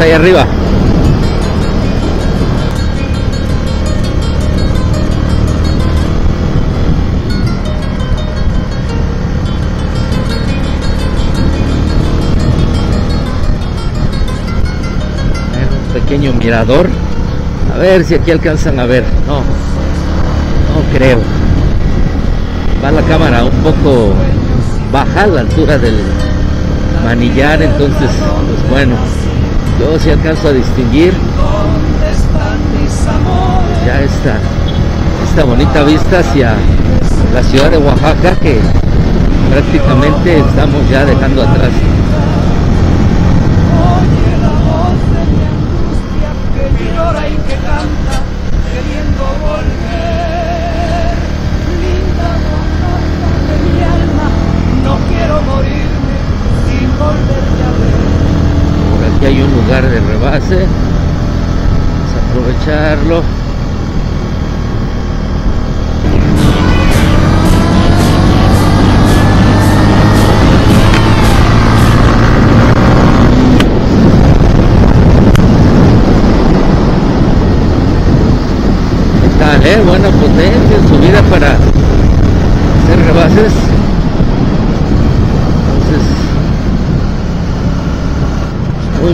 ahí arriba. un pequeño mirador. A ver si aquí alcanzan a ver. No, no creo. Va la cámara un poco baja a la altura del manillar, entonces, pues bueno, yo si alcanzo a distinguir ya esta, esta bonita vista hacia la ciudad de Oaxaca que prácticamente estamos ya dejando atrás. Lugar de rebase. Vamos a aprovecharlo.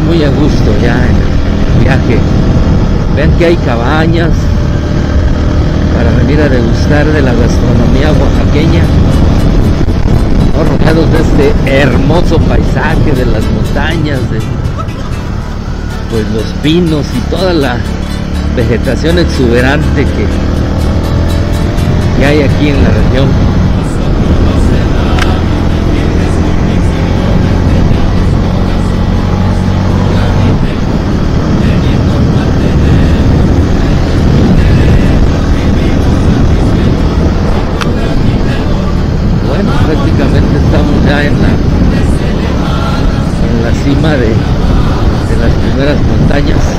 Muy a gusto ya en el viaje. Vean que hay cabañas para venir a degustar de la gastronomía oaxaqueña. rodeados de este hermoso paisaje de las montañas, de pues los pinos y toda la vegetación exuberante que, que hay aquí en la región. Prácticamente estamos ya en la, en la cima de, de las primeras montañas.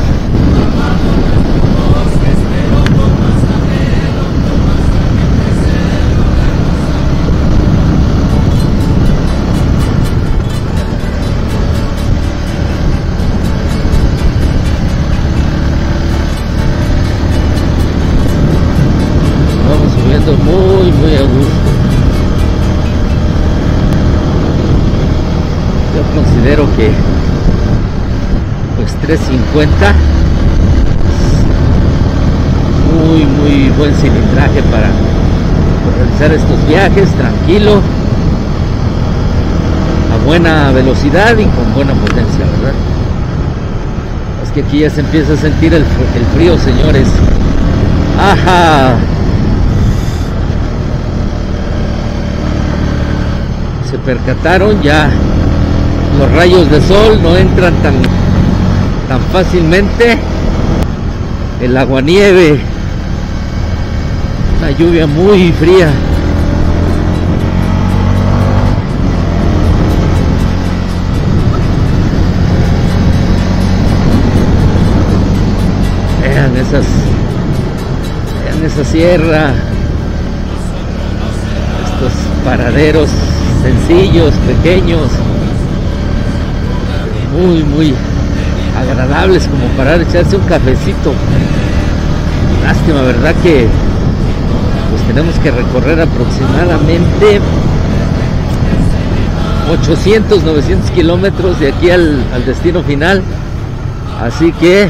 Pues 350 muy muy buen cilindraje para realizar estos viajes tranquilo. A buena velocidad y con buena potencia verdad es que aquí ya se empieza a sentir el frío señores. Ajá se percataron ya los rayos de sol no entran tan tan fácilmente. El aguanieve una lluvia muy fría. Vean esas vean esa sierra estos paraderos sencillos pequeños muy muy agradables como para echarse un cafecito. Lástima, ¿verdad? Que pues tenemos que recorrer aproximadamente 800, 900 kilómetros de aquí al, al destino final. Así que,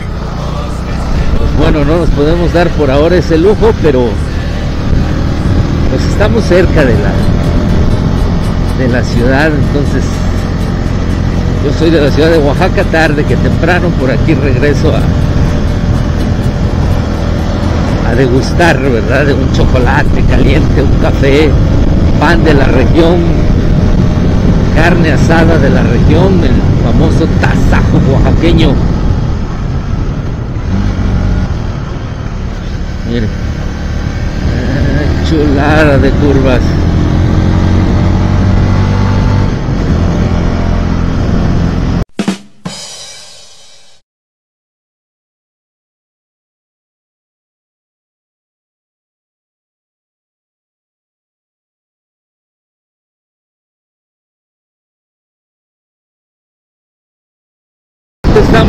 pues bueno, no nos podemos dar por ahora ese lujo, pero pues estamos cerca de la de la ciudad, entonces yo soy de la ciudad de Oaxaca, tarde que temprano, por aquí regreso a, a degustar, ¿verdad? De un chocolate caliente, un café, pan de la región, carne asada de la región, el famoso tasajo oaxaqueño. Mire, ah, chulada de curvas.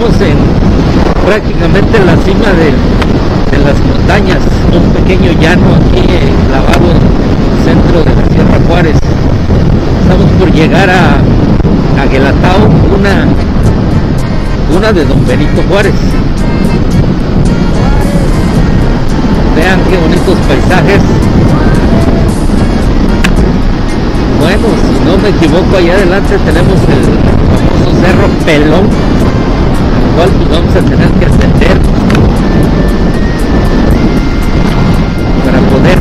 Estamos en prácticamente en la cima de, las montañas, un pequeño llano aquí clavado en el centro de la Sierra Juárez. Estamos por llegar a, a Guelatao, una, una de Don Benito Juárez. Vean qué bonitos paisajes. Bueno, si no me equivoco, allá adelante tenemos el famoso Cerro Pelón, cual pues, vamos a tener que ascender para poder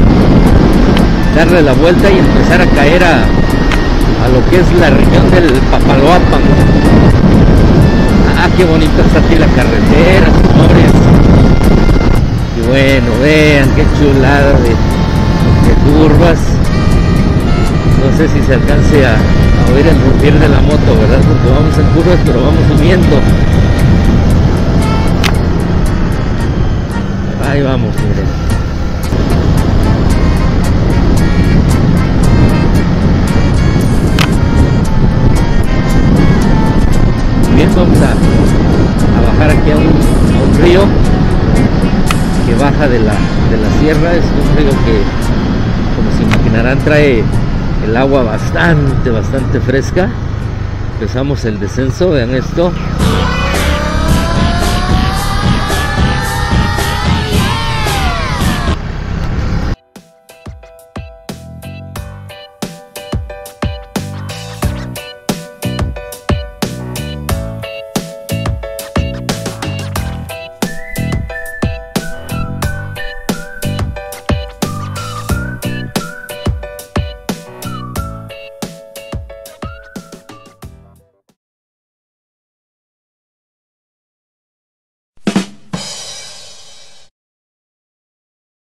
darle la vuelta y empezar a caer a, a lo que es la región del Papaloapan. Ah, qué bonita está aquí la carretera, señores. Y bueno, vean qué chulada de, de curvas no sé si se alcance a, oír el rugir de la moto, ¿verdad? Porque vamos en curvas, pero vamos subiendo. Ahí vamos. Bien, vamos a, bajar aquí a un, río que baja de la, de la sierra. Es un río que, como se imaginarán, trae el agua bastante, bastante fresca. Empezamos el descenso, vean esto.